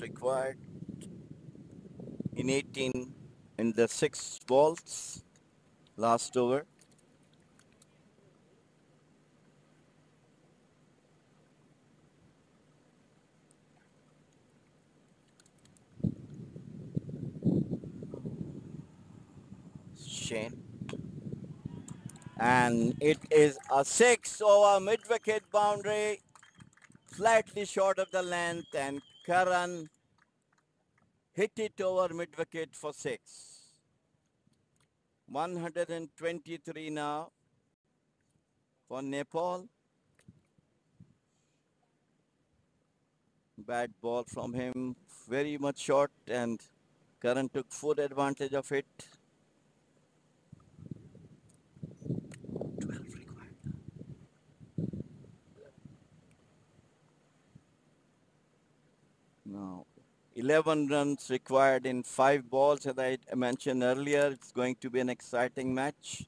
required in 18 in the six balls last over. And it is a six over mid-wicket boundary, slightly short of the length and Karan hit it over mid-wicket for six. 123 now for Nepal. Bad ball from him, very much short and Karan took full advantage of it. Now 11 runs required in five balls as I mentioned earlier. It's going to be an exciting match.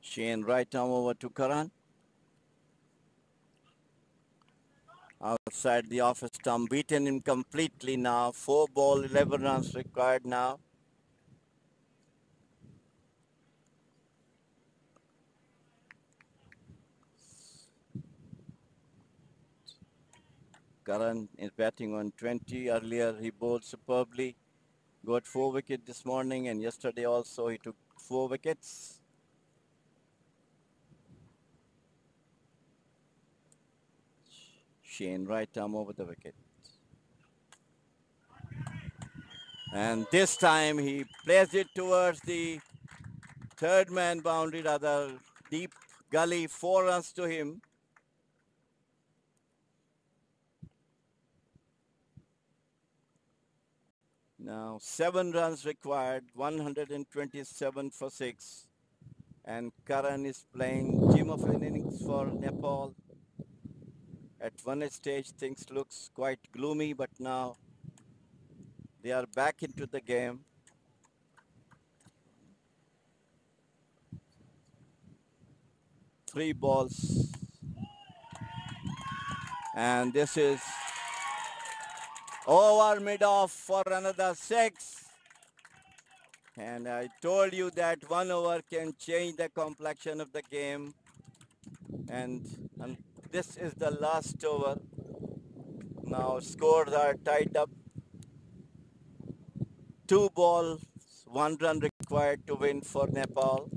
Shane right arm over to Karan. Outside the office stump, beaten him completely now. Four ball, 11 runs required now. Karan is batting on 20. Earlier he bowled superbly. Got four wickets this morning and yesterday also he took four wickets. Shane right arm over the wicket. And this time he plays it towards the third man boundary, rather deep gully, four runs to him. Now seven runs required, 127 for six. And Karan is playing team of innings for Nepal. At one stage things looks quite gloomy, but now they are back into the game. Three balls. And this is over mid off for another six. And I told you that one over can change the complexion of the game. And, and this is the last over. Now scores are tied up. Two balls, one run required to win for Nepal.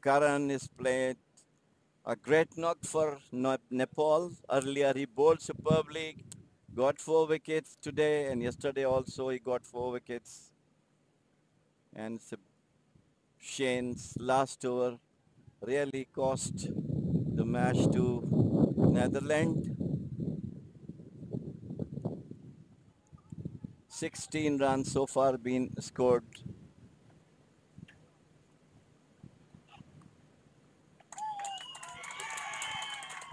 Karan is played a great knock for Nepal. Earlier he bowled superbly, got four wickets today and yesterday also he got four wickets. And Shane's last over really cost the match to Netherlands. 16 runs so far been scored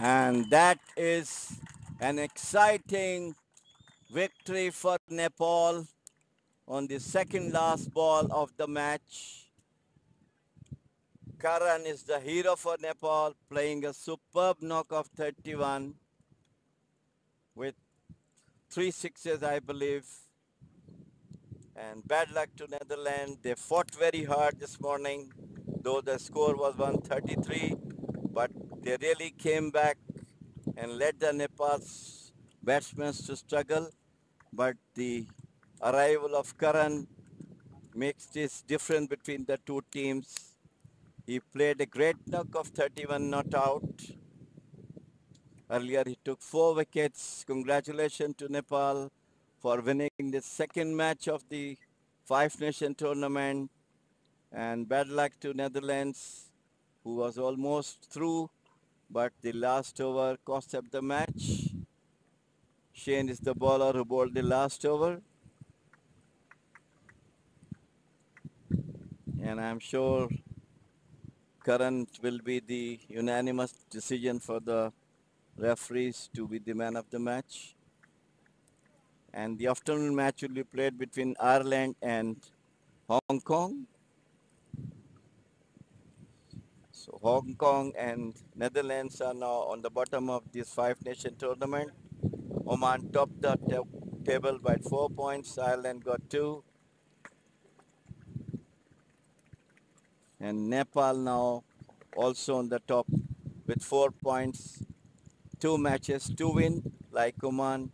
And that is an exciting victory for Nepal on the second last ball of the match. Karan is the hero for Nepal, playing a superb knock of 31 with three sixes, I believe. And bad luck to Netherlands. They fought very hard this morning, though the score was 133 but they really came back and led the Nepal's batsmen to struggle. But the arrival of Karan makes this difference between the two teams. He played a great knock of 31 not out. Earlier he took four wickets. Congratulations to Nepal for winning the second match of the Five Nation tournament. And bad luck to Netherlands who was almost through, but the last over cost up the match. Shane is the bowler who bowled the last over. And I'm sure Karan will be the unanimous decision for the referees to be the man of the match. And the afternoon match will be played between Ireland and Hong Kong. So Hong Kong and Netherlands are now on the bottom of this five-nation tournament. Oman topped the table by four points. Ireland got two. And Nepal now also on the top with four points. Two matches to win like Oman.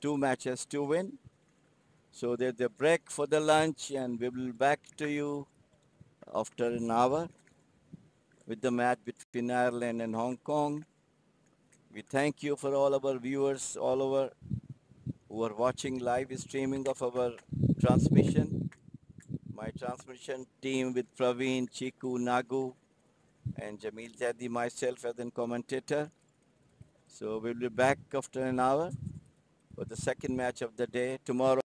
Two matches to win. So there's a break for the lunch and we will be back to you after an hour with the match between Ireland and Hong Kong. We thank you for all of our viewers all over who are watching live streaming of our transmission. My transmission team with Praveen, Chiku, Nagu, and Jamil Jadi, myself as a commentator. So we'll be back after an hour for the second match of the day tomorrow.